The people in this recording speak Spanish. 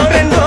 hambre no